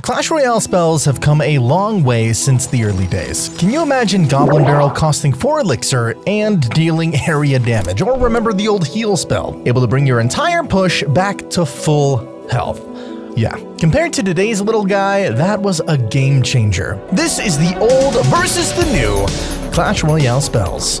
Clash Royale spells have come a long way since the early days. Can you imagine Goblin Barrel costing 4 elixir and dealing area damage? Or remember the old heal spell, able to bring your entire push back to full health. Yeah, compared to today's little guy, that was a game changer. This is the old versus the new Clash Royale spells.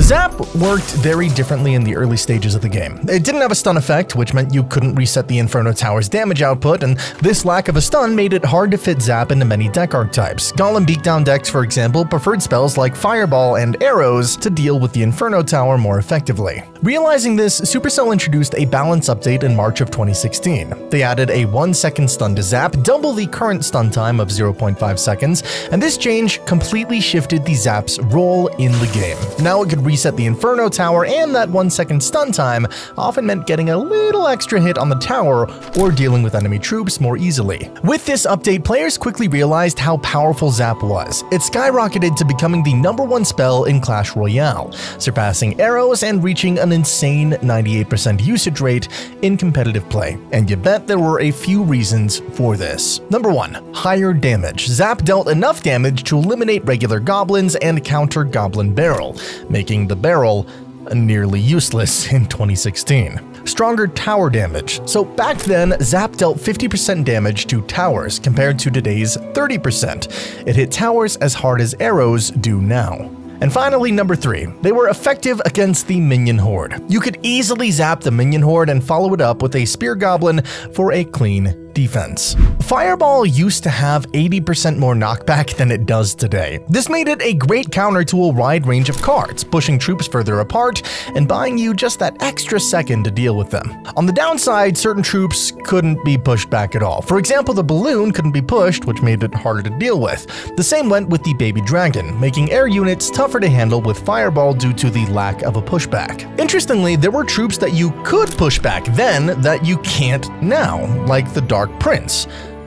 Zap worked very differently in the early stages of the game. It didn't have a stun effect, which meant you couldn't reset the Inferno Tower's damage output, and this lack of a stun made it hard to fit Zap into many deck archetypes. Golem Beatdown decks, for example, preferred spells like Fireball and Arrows to deal with the Inferno Tower more effectively. Realizing this, Supercell introduced a balance update in March of 2016. They added a 1 second stun to Zap, double the current stun time of 0.5 seconds, and this change completely shifted the Zap's role in the game. Now it could reset the Inferno Tower, and that 1 second stun time often meant getting a little extra hit on the tower or dealing with enemy troops more easily. With this update, players quickly realized how powerful Zap was. It skyrocketed to becoming the number one spell in Clash Royale, surpassing arrows and reaching an insane 98% usage rate in competitive play. And you bet there were a few reasons for this. Number 1. Higher damage. Zap dealt enough damage to eliminate regular goblins and counter Goblin Barrel, making making the barrel nearly useless in 2016. Stronger tower damage. So back then, Zap dealt 50% damage to towers compared to today's 30%. It hit towers as hard as arrows do now. And finally, number 3. They were effective against the Minion Horde. You could easily zap the Minion Horde and follow it up with a Spear Goblin for a clean defense. Fireball used to have 80% more knockback than it does today. This made it a great counter to a wide range of cards, pushing troops further apart and buying you just that extra second to deal with them. On the downside, certain troops couldn't be pushed back at all. For example, the balloon couldn't be pushed, which made it harder to deal with. The same went with the baby dragon, making air units tougher to handle with fireball due to the lack of a pushback. Interestingly, there were troops that you could push back then that you can't now, like the dark Prince.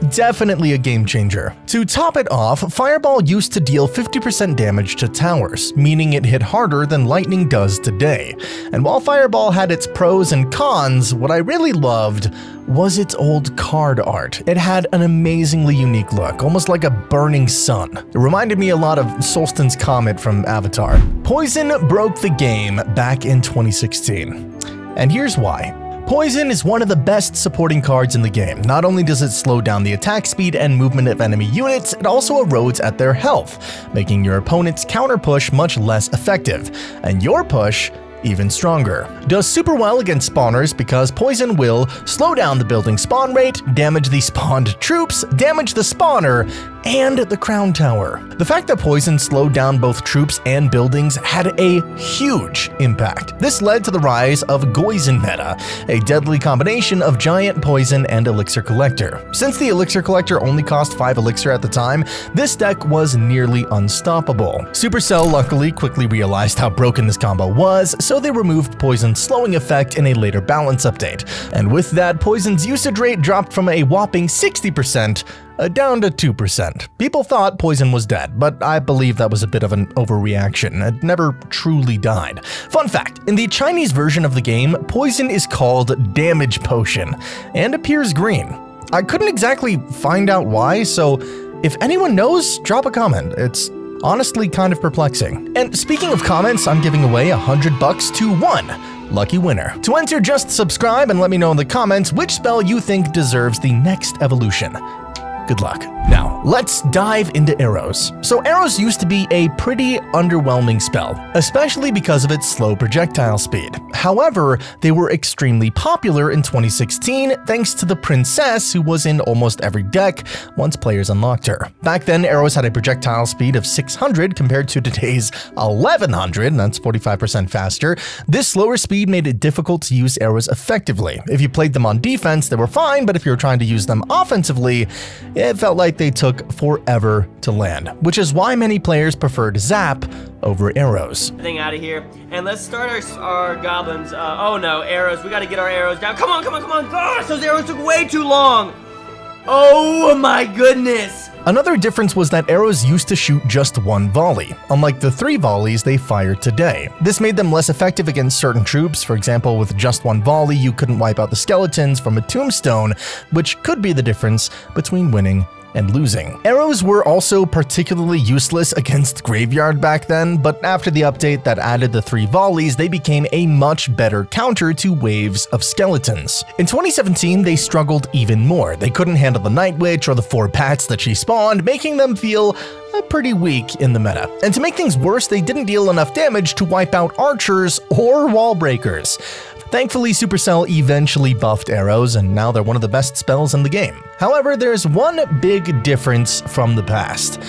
Definitely a game changer. To top it off, Fireball used to deal 50% damage to towers, meaning it hit harder than Lightning does today. And while Fireball had its pros and cons, what I really loved was its old card art. It had an amazingly unique look, almost like a burning sun. It reminded me a lot of Sozin's Comet from Avatar. Poison broke the game back in 2016. And here's why. Poison is one of the best supporting cards in the game. Not only does it slow down the attack speed and movement of enemy units, it also erodes at their health, making your opponent's counter push much less effective, and your push even stronger. Does super well against spawners because Poison will slow down the building spawn rate, damage the spawned troops, damage the spawner, and the crown tower. The fact that Poison slowed down both troops and buildings had a huge impact. This led to the rise of Goizen meta, a deadly combination of giant poison and elixir collector. Since the elixir collector only cost 5 elixir at the time, this deck was nearly unstoppable. Supercell luckily quickly realized how broken this combo was, so they removed Poison's slowing effect in a later balance update. And with that, Poison's usage rate dropped from a whopping 60% uh, down to 2%. People thought Poison was dead, but I believe that was a bit of an overreaction. It never truly died. Fun fact, in the Chinese version of the game, Poison is called Damage Potion, and appears green. I couldn't exactly find out why, so if anyone knows, drop a comment. It's honestly kind of perplexing. And speaking of comments, I'm giving away a hundred bucks to one lucky winner. To enter, just subscribe and let me know in the comments which spell you think deserves the next evolution. Good luck. Now, let's dive into arrows. So arrows used to be a pretty underwhelming spell, especially because of its slow projectile speed. However, they were extremely popular in 2016 thanks to the princess who was in almost every deck once players unlocked her. Back then, arrows had a projectile speed of 600 compared to today's 1100, that's 45% faster. This slower speed made it difficult to use arrows effectively. If you played them on defense, they were fine, but if you were trying to use them offensively, it felt like they took forever to land, which is why many players preferred Zap over arrows. Thing out of here, and let's start our, our goblins. Uh, oh no, arrows! We got to get our arrows down. Come on, come on, come on! Gosh, those arrows took way too long. Oh my goodness! Another difference was that arrows used to shoot just one volley, unlike the three volleys they fire today. This made them less effective against certain troops, for example with just one volley you couldn't wipe out the skeletons from a tombstone, which could be the difference between winning and losing. Arrows were also particularly useless against Graveyard back then, but after the update that added the three volleys, they became a much better counter to waves of skeletons. In 2017, they struggled even more. They couldn't handle the Night Witch or the four bats that she spawned, making them feel uh, pretty weak in the meta. And to make things worse, they didn't deal enough damage to wipe out archers or wall breakers. Thankfully, Supercell eventually buffed arrows, and now they're one of the best spells in the game. However, there's one big difference from the past.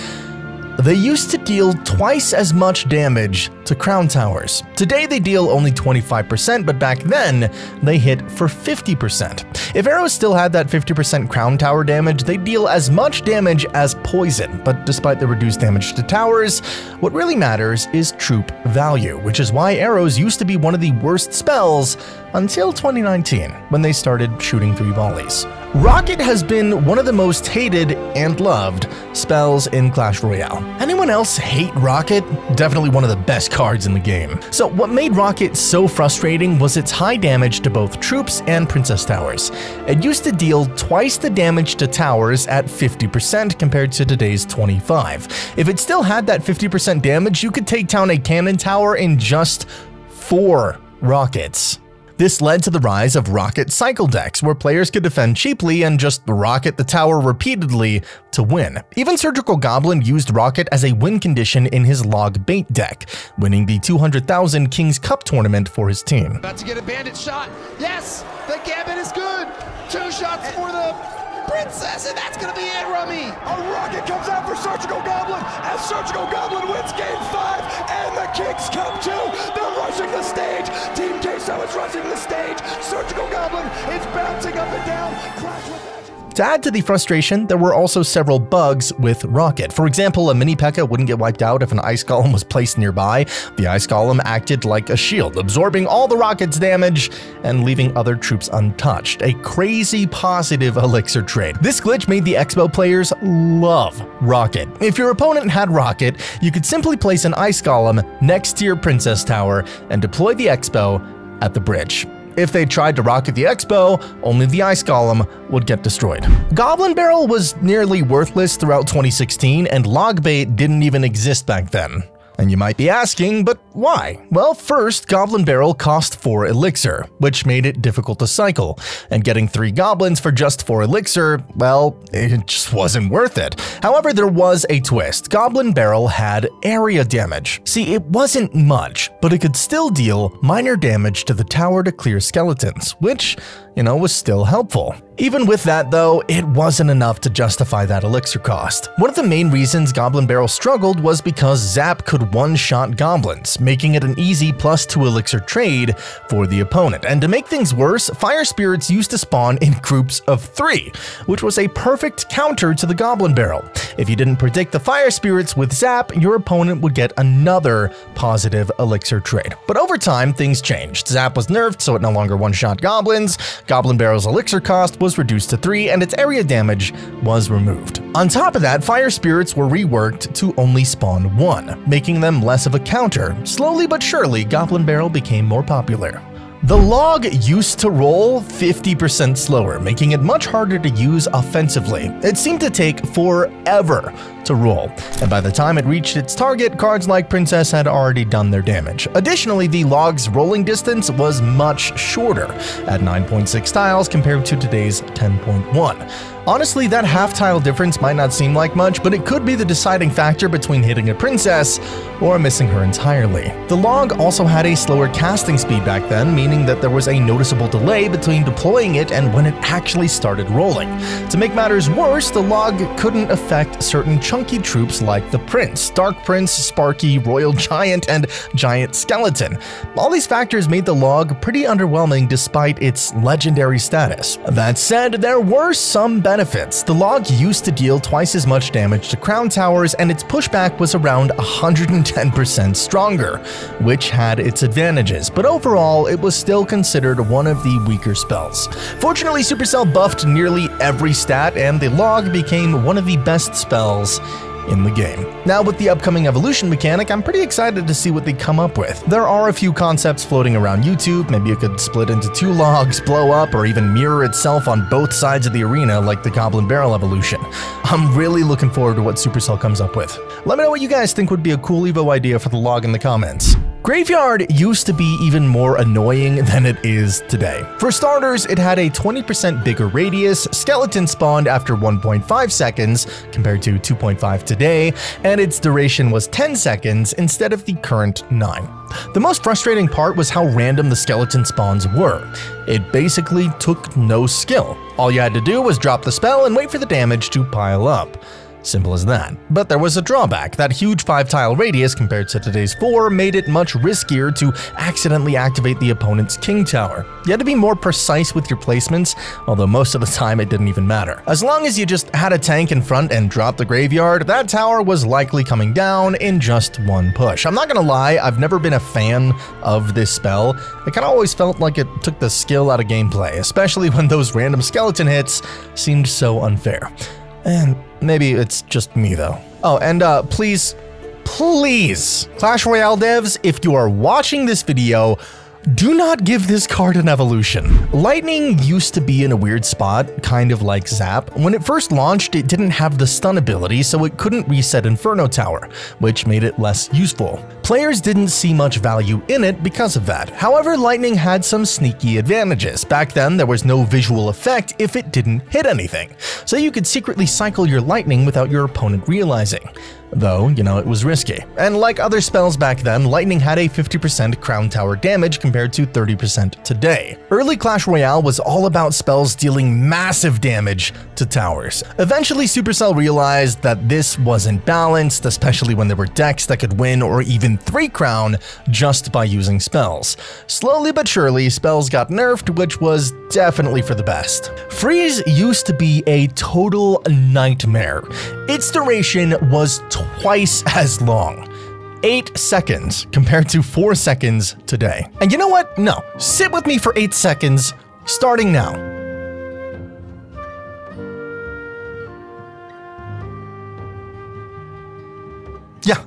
They used to deal twice as much damage to crown towers. Today they deal only 25%, but back then they hit for 50%. If arrows still had that 50% crown tower damage, they deal as much damage as poison, but despite the reduced damage to towers, what really matters is troop value, which is why arrows used to be one of the worst spells until 2019, when they started shooting three volleys. Rocket has been one of the most hated and loved spells in Clash Royale. Anyone else hate Rocket? Definitely one of the best cards in the game. So what made Rocket so frustrating was its high damage to both troops and Princess Towers. It used to deal twice the damage to towers at 50% compared to today's 25. If it still had that 50% damage, you could take down a cannon tower in just four rockets. This led to the rise of rocket cycle decks, where players could defend cheaply and just rocket the tower repeatedly to win. Even Surgical Goblin used rocket as a win condition in his log bait deck, winning the 200,000 King's Cup tournament for his team. About to get a bandit shot. Yes, the gambit is good. Two shots for the princess, and that's gonna be it, Rummy. A rocket comes out for Surgical Goblin as Surgical Goblin wins game five, and the Kings come too. They're rushing the stage. Team Queso is rushing the stage. Surgical Goblin is bouncing up and down. Clash with to add to the frustration, there were also several bugs with Rocket. For example, a mini P.E.K.K.A wouldn't get wiped out if an Ice Golem was placed nearby. The Ice Golem acted like a shield, absorbing all the Rocket's damage and leaving other troops untouched. A crazy positive elixir trade. This glitch made the X-Bow players love Rocket. If your opponent had Rocket, you could simply place an Ice Golem next to your Princess Tower and deploy the X-Bow at the bridge. If they tried to rocket the X-Bow, only the Ice Golem would get destroyed. Goblin Barrel was nearly worthless throughout 2016, and Logbait didn't even exist back then. And you might be asking, but why? Well, first, Goblin Barrel cost 4 elixir, which made it difficult to cycle, and getting 3 goblins for just 4 elixir, well, it just wasn't worth it. However, there was a twist. Goblin Barrel had area damage. See, it wasn't much, but it could still deal minor damage to the tower to clear skeletons, which, you know, was still helpful. Even with that though, it wasn't enough to justify that elixir cost. One of the main reasons Goblin Barrel struggled was because Zap could one-shot goblins, making it an easy plus 2 elixir trade for the opponent. And to make things worse, Fire Spirits used to spawn in groups of 3, which was a perfect counter to the Goblin Barrel. If you didn't predict the Fire Spirits with Zap, your opponent would get another positive elixir trade. But over time, things changed. Zap was nerfed so it no longer one-shot goblins, Goblin Barrel's elixir cost was reduced to 3 and its area damage was removed. On top of that, Fire Spirits were reworked to only spawn 1, making them less of a counter. Slowly but surely, Goblin Barrel became more popular. The log used to roll 50% slower, making it much harder to use offensively. It seemed to take forever to roll, and by the time it reached its target, cards like Princess had already done their damage. Additionally, the log's rolling distance was much shorter, at 9.6 tiles compared to today's 10.1. Honestly, that half tile difference might not seem like much, but it could be the deciding factor between hitting a princess or missing her entirely. The log also had a slower casting speed back then, meaning that there was a noticeable delay between deploying it and when it actually started rolling. To make matters worse, the log couldn't affect certain chunky troops like the Prince, Dark Prince, Sparky, Royal Giant, and Giant Skeleton. All these factors made the log pretty underwhelming despite its legendary status. That said, there were some benefits. The log used to deal twice as much damage to crown towers, and its pushback was around 110% stronger, which had its advantages, but overall, it was still considered one of the weaker spells. Fortunately, Supercell buffed nearly every stat, and the log became one of the best spells in the game. Now with the upcoming evolution mechanic, I'm pretty excited to see what they come up with. There are a few concepts floating around YouTube, maybe it could split into two logs, blow up, or even mirror itself on both sides of the arena like the Goblin Barrel evolution. I'm really looking forward to what Supercell comes up with. Let me know what you guys think would be a cool Evo idea for the log in the comments. Graveyard used to be even more annoying than it is today. For starters, it had a 20% bigger radius, skeleton spawned after 1.5 seconds compared to 2.5 today, and its duration was 10 seconds instead of the current 9. The most frustrating part was how random the skeleton spawns were. It basically took no skill. All you had to do was drop the spell and wait for the damage to pile up. Simple as that. But there was a drawback. That huge 5-tile radius compared to today's 4 made it much riskier to accidentally activate the opponent's king tower. You had to be more precise with your placements, although most of the time it didn't even matter. As long as you just had a tank in front and dropped the graveyard, that tower was likely coming down in just one push. I'm not gonna lie, I've never been a fan of this spell. It kinda always felt like it took the skill out of gameplay, especially when those random skeleton hits seemed so unfair. And maybe it's just me though. Oh, and uh, please, please, Clash Royale devs, if you are watching this video, do not give this card an evolution. Lightning used to be in a weird spot, kind of like Zap. When it first launched, it didn't have the stun ability, so it couldn't reset Inferno Tower, which made it less useful. Players didn't see much value in it because of that. However, Lightning had some sneaky advantages. Back then, there was no visual effect if it didn't hit anything, so you could secretly cycle your Lightning without your opponent realizing though, you know, it was risky. And like other spells back then, Lightning had a 50% Crown Tower damage compared to 30% today. Early Clash Royale was all about spells dealing massive damage to towers. Eventually, Supercell realized that this wasn't balanced, especially when there were decks that could win or even 3 Crown just by using spells. Slowly but surely, spells got nerfed, which was definitely for the best. Freeze used to be a total nightmare. Its duration was twice as long. 8 seconds compared to 4 seconds today. And you know what? No, sit with me for 8 seconds, starting now. Yeah.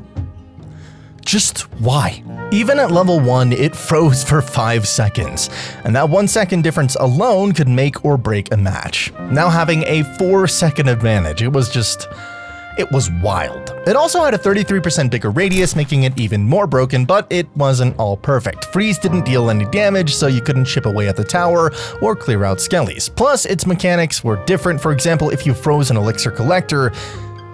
Just why? Even at level 1, it froze for 5 seconds, and that 1 second difference alone could make or break a match. Now having a 4 second advantage, it was just it was wild. It also had a 33% bigger radius, making it even more broken, but it wasn't all perfect. Freeze didn't deal any damage, so you couldn't chip away at the tower or clear out skellies. Plus, its mechanics were different. For example, if you froze an elixir collector,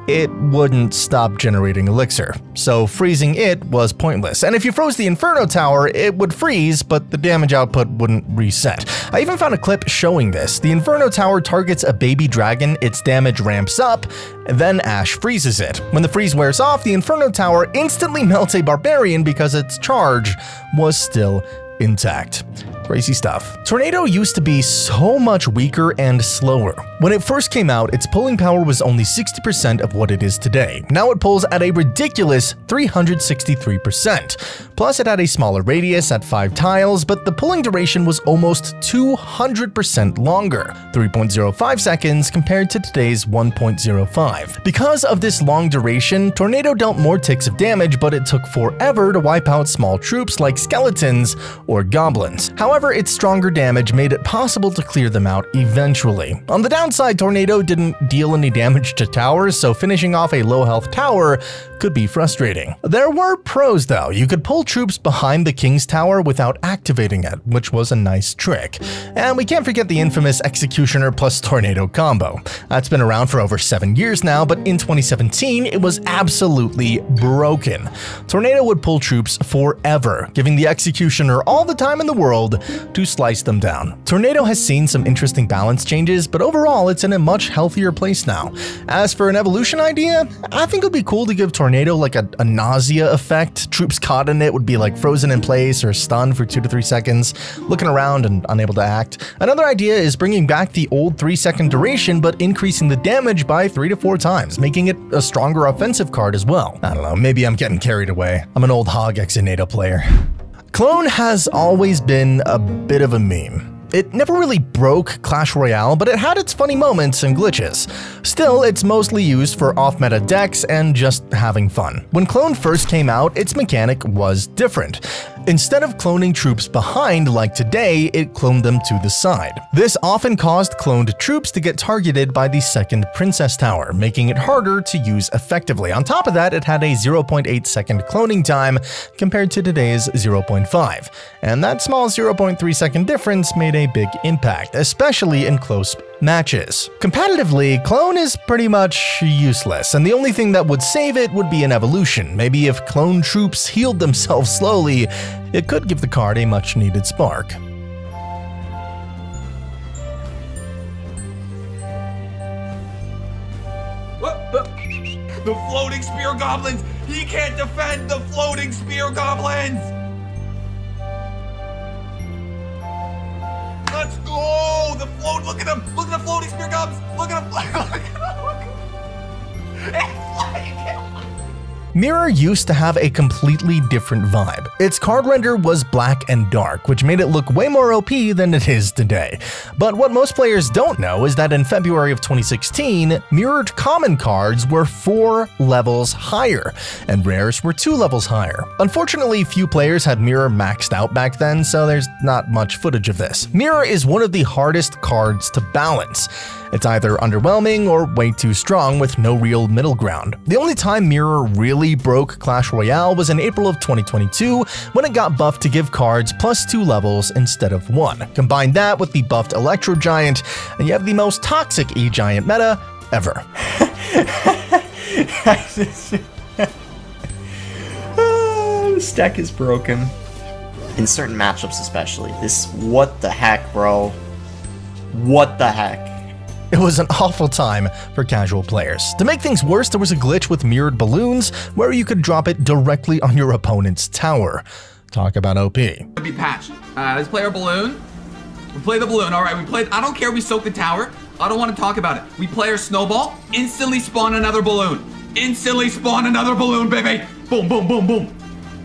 it wouldn't stop generating elixir, so freezing it was pointless. And if you froze the Inferno Tower, it would freeze, but the damage output wouldn't reset. I even found a clip showing this. The Inferno Tower targets a baby dragon, its damage ramps up, then Ash freezes it. When the freeze wears off, the Inferno Tower instantly melts a barbarian because its charge was still intact. Crazy stuff. Tornado used to be so much weaker and slower. When it first came out, its pulling power was only 60% of what it is today. Now it pulls at a ridiculous 363%. Plus, it had a smaller radius at 5 tiles, but the pulling duration was almost 200% longer, 3.05 seconds compared to today's 1.05. Because of this long duration, Tornado dealt more ticks of damage, but it took forever to wipe out small troops like skeletons or goblins. However, its stronger damage made it possible to clear them out eventually. On the downside, Tornado didn't deal any damage to towers, so finishing off a low health tower could be frustrating. There were pros though, you could pull troops behind the King's Tower without activating it, which was a nice trick. And we can't forget the infamous Executioner plus Tornado combo. That's been around for over 7 years now, but in 2017 it was absolutely broken. Tornado would pull troops forever, giving the Executioner all the time in the world to slice them down. Tornado has seen some interesting balance changes, but overall it's in a much healthier place now. As for an evolution idea, I think it would be cool to give Tornado like a, a nausea effect. Troops caught in it would be like frozen in place or stunned for 2 to 3 seconds, looking around and unable to act. Another idea is bringing back the old 3 second duration but increasing the damage by 3 to 4 times, making it a stronger offensive card as well. I don't know, maybe I'm getting carried away. I'm an old Hog ExeNado player. Clone has always been a bit of a meme. It never really broke Clash Royale, but it had its funny moments and glitches. Still, it's mostly used for off-meta decks and just having fun. When Clone first came out, its mechanic was different. Instead of cloning troops behind like today, it cloned them to the side. This often caused cloned troops to get targeted by the second Princess Tower, making it harder to use effectively. On top of that, it had a 0.8 second cloning time compared to today's 0.5, and that small 0.3 second difference made a big impact, especially in close matches. Competitively, Clone is pretty much useless, and the only thing that would save it would be an evolution. Maybe if clone troops healed themselves slowly, it could give the card a much needed spark. The floating spear goblins! He can't defend the floating spear goblins! Let's go! The float, look at them! Look at the floating spear goblins! Look at them! Look at them! Look at them! It's flying! Mirror used to have a completely different vibe. Its card render was black and dark, which made it look way more OP than it is today. But what most players don't know is that in February of 2016, mirrored common cards were 4 levels higher, and rares were 2 levels higher. Unfortunately, few players had Mirror maxed out back then, so there's not much footage of this. Mirror is one of the hardest cards to balance. It's either underwhelming or way too strong with no real middle ground. The only time Mirror really broke Clash Royale was in April of 2022 when it got buffed to give cards plus 2 levels instead of 1. Combine that with the buffed Electro Giant, and you have the most toxic E-Giant meta ever. this deck is broken. In certain matchups especially. This what the heck, bro? What the heck? It was an awful time for casual players. To make things worse, there was a glitch with mirrored balloons where you could drop it directly on your opponent's tower. Talk about OP. Be patched. Uh, let's play our balloon. We play the balloon. All right, we played. I don't care. We soak the tower. I don't want to talk about it. We play our snowball. Instantly spawn another balloon. Instantly spawn another balloon, baby. Boom, boom, boom, boom.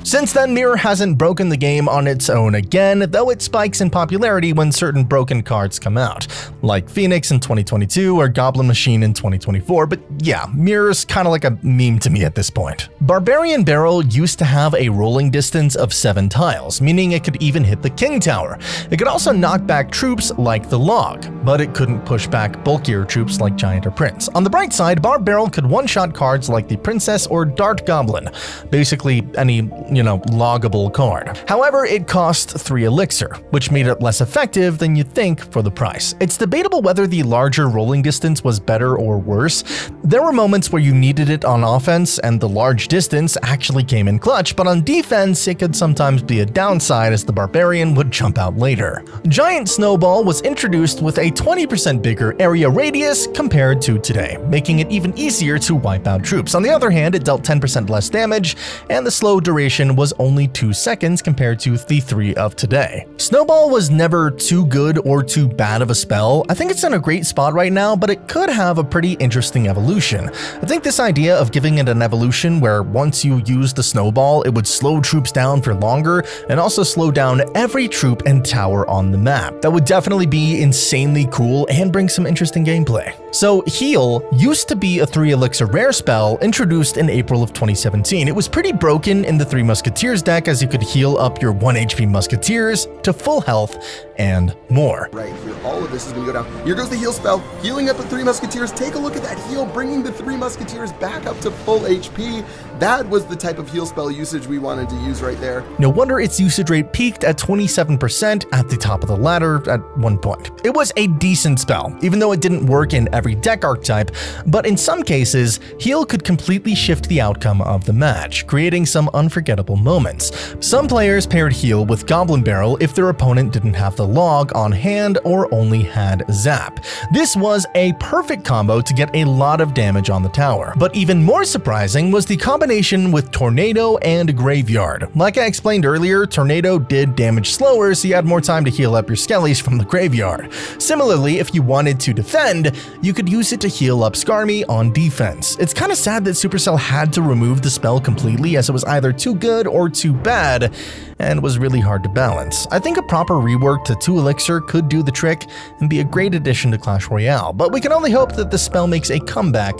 Since then, Mirror hasn't broken the game on its own again, though it spikes in popularity when certain broken cards come out, like Phoenix in 2022 or Goblin Machine in 2024, but yeah, Mirror's kinda like a meme to me at this point. Barbarian Barrel used to have a rolling distance of 7 tiles, meaning it could even hit the King Tower. It could also knock back troops like the Log, but it couldn't push back bulkier troops like Giant or Prince. On the bright side, Bar Barrel could one-shot cards like the Princess or Dart Goblin, basically any you know, loggable card. However, it cost 3 elixir, which made it less effective than you'd think for the price. It's debatable whether the larger rolling distance was better or worse. There were moments where you needed it on offense and the large distance actually came in clutch, but on defense it could sometimes be a downside as the barbarian would jump out later. Giant Snowball was introduced with a 20% bigger area radius compared to today, making it even easier to wipe out troops. On the other hand, it dealt 10% less damage, and the slow duration was only 2 seconds compared to the 3 of today. Snowball was never too good or too bad of a spell. I think it's in a great spot right now, but it could have a pretty interesting evolution. I think this idea of giving it an evolution where once you use the snowball, it would slow troops down for longer and also slow down every troop and tower on the map. That would definitely be insanely cool and bring some interesting gameplay. So Heal used to be a 3 elixir rare spell introduced in April of 2017. It was pretty broken in the 3 Musketeers deck as you could heal up your 1 HP Musketeers to full health and more. Right here, all of this is gonna go down. Here goes the heal spell, healing up the three musketeers. Take a look at that heal, bringing the three musketeers back up to full HP. That was the type of heal spell usage we wanted to use right there. No wonder its usage rate peaked at 27% at the top of the ladder at one point. It was a decent spell, even though it didn't work in every deck archetype, but in some cases, heal could completely shift the outcome of the match, creating some unforgettable unforgettable moments. Some players paired heal with Goblin Barrel if their opponent didn't have the log on hand or only had Zap. This was a perfect combo to get a lot of damage on the tower. But even more surprising was the combination with Tornado and Graveyard. Like I explained earlier, Tornado did damage slower so you had more time to heal up your skellies from the graveyard. Similarly, if you wanted to defend, you could use it to heal up Skarmy on defense. It's kinda sad that Supercell had to remove the spell completely as it was either too good or too bad, and was really hard to balance. I think a proper rework to 2 Elixir could do the trick and be a great addition to Clash Royale, but we can only hope that the spell makes a comeback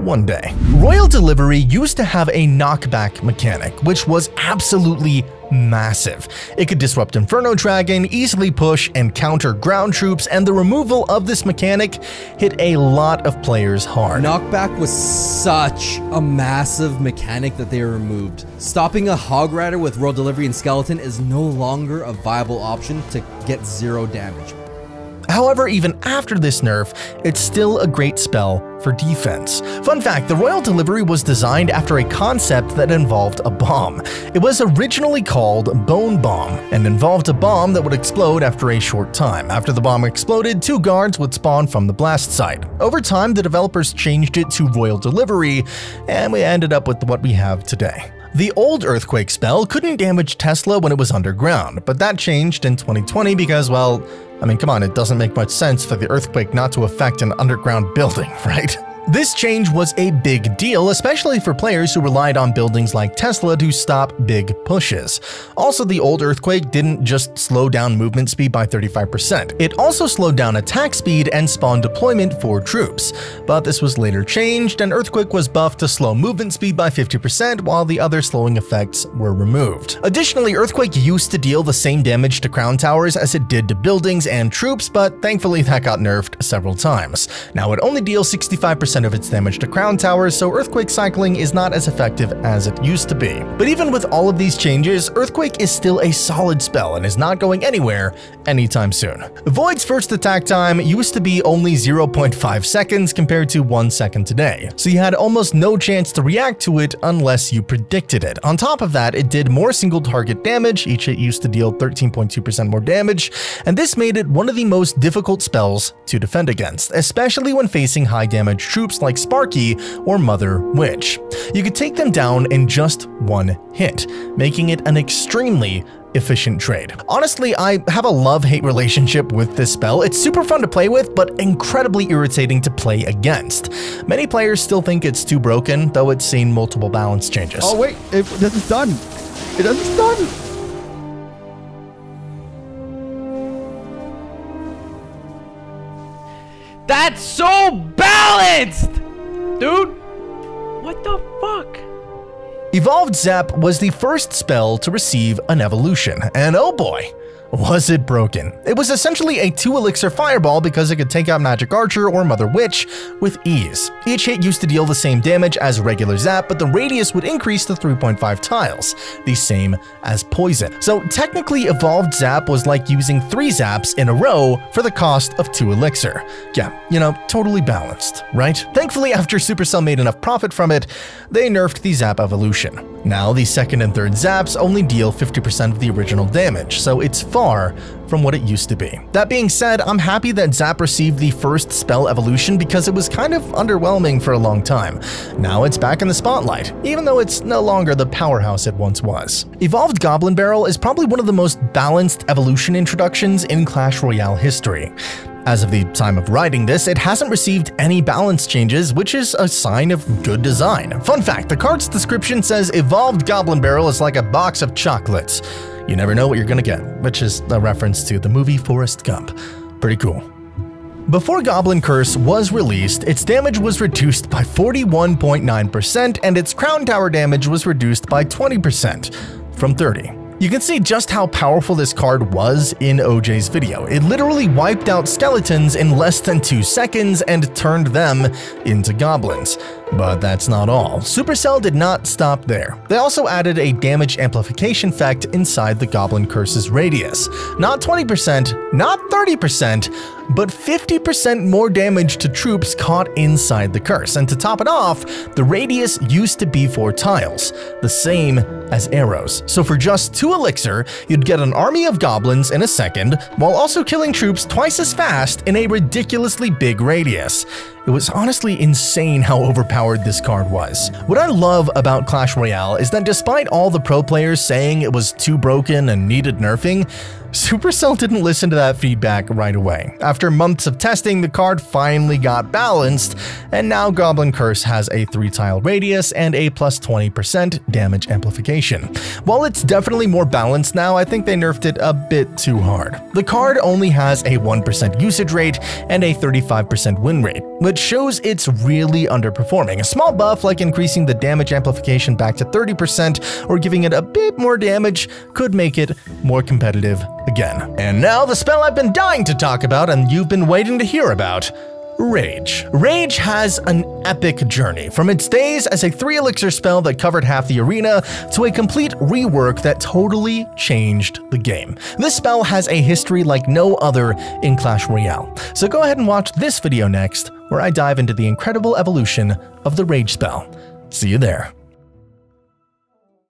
one day. Royal Delivery used to have a knockback mechanic, which was absolutely massive. It could disrupt Inferno Dragon, easily push and counter ground troops, and the removal of this mechanic hit a lot of players hard. Knockback was such a massive mechanic that they removed. Stopping a Hog Rider with Royal Delivery and Skeleton is no longer a viable option to get zero damage. However, even after this nerf, it's still a great spell for defense. Fun fact, the Royal Delivery was designed after a concept that involved a bomb. It was originally called Bone Bomb, and involved a bomb that would explode after a short time. After the bomb exploded, two guards would spawn from the blast site. Over time, the developers changed it to Royal Delivery, and we ended up with what we have today. The old Earthquake spell couldn't damage Tesla when it was underground, but that changed in 2020 because, well, I mean, come on, it doesn't make much sense for the earthquake not to affect an underground building, right? This change was a big deal, especially for players who relied on buildings like Tesla to stop big pushes. Also, the old Earthquake didn't just slow down movement speed by 35%, it also slowed down attack speed and spawned deployment for troops. But this was later changed, and Earthquake was buffed to slow movement speed by 50% while the other slowing effects were removed. Additionally, Earthquake used to deal the same damage to crown towers as it did to buildings and troops, but thankfully that got nerfed several times. Now it only deals 65% of its damage to crown towers, so Earthquake cycling is not as effective as it used to be. But even with all of these changes, Earthquake is still a solid spell and is not going anywhere anytime soon. Void's first attack time used to be only 0.5 seconds compared to 1 second today, so you had almost no chance to react to it unless you predicted it. On top of that, it did more single target damage, each hit used to deal 13.2% more damage, and this made it one of the most difficult spells to defend against, especially when facing high damage troops troops like Sparky or Mother Witch. You could take them down in just one hit, making it an extremely efficient trade. Honestly, I have a love-hate relationship with this spell. It's super fun to play with, but incredibly irritating to play against. Many players still think it's too broken, though it's seen multiple balance changes. Oh wait, it, this is done. It is done. That's so balanced! Dude, what the fuck? Evolved Zap was the first spell to receive an evolution, and oh boy, was it broken. It was essentially a 2 elixir fireball because it could take out Magic Archer or Mother Witch with ease. Each hit used to deal the same damage as regular Zap, but the radius would increase to 3.5 tiles, the same as Poison. So technically Evolved Zap was like using 3 Zaps in a row for the cost of 2 elixir. Yeah, you know, totally balanced, right? Thankfully after Supercell made enough profit from it, they nerfed the Zap evolution. Now the second and third Zaps only deal 50% of the original damage, so it's far from what it used to be. That being said, I'm happy that Zap received the first spell evolution because it was kind of underwhelming for a long time. Now it's back in the spotlight, even though it's no longer the powerhouse it once was. Evolved Goblin Barrel is probably one of the most balanced evolution introductions in Clash Royale history. As of the time of writing this, it hasn't received any balance changes, which is a sign of good design. Fun fact, the card's description says Evolved Goblin Barrel is like a box of chocolates. You never know what you're gonna get, which is a reference to the movie Forrest Gump. Pretty cool. Before Goblin Curse was released, its damage was reduced by 41.9% and its Crown Tower damage was reduced by 20% from 30. You can see just how powerful this card was in OJ's video. It literally wiped out skeletons in less than 2 seconds and turned them into goblins. But that's not all. Supercell did not stop there. They also added a damage amplification effect inside the Goblin Curse's radius. Not 20%, not 30%, but 50% more damage to troops caught inside the curse. And to top it off, the radius used to be 4 tiles, the same as arrows. So for just 2 elixir, you'd get an army of goblins in a second, while also killing troops twice as fast in a ridiculously big radius. It was honestly insane how overpowered this card was. What I love about Clash Royale is that despite all the pro players saying it was too broken and needed nerfing, Supercell didn't listen to that feedback right away. After months of testing, the card finally got balanced, and now Goblin Curse has a 3-tile radius and a plus 20% damage amplification. While it's definitely more balanced now, I think they nerfed it a bit too hard. The card only has a 1% usage rate and a 35% win rate, which shows it's really underperforming. A small buff like increasing the damage amplification back to 30% or giving it a bit more damage could make it more competitive again. And now the spell I've been dying to talk about and you've been waiting to hear about. Rage. Rage has an epic journey, from its days as a 3 elixir spell that covered half the arena to a complete rework that totally changed the game. This spell has a history like no other in Clash Royale, so go ahead and watch this video next, where I dive into the incredible evolution of the Rage spell. See you there.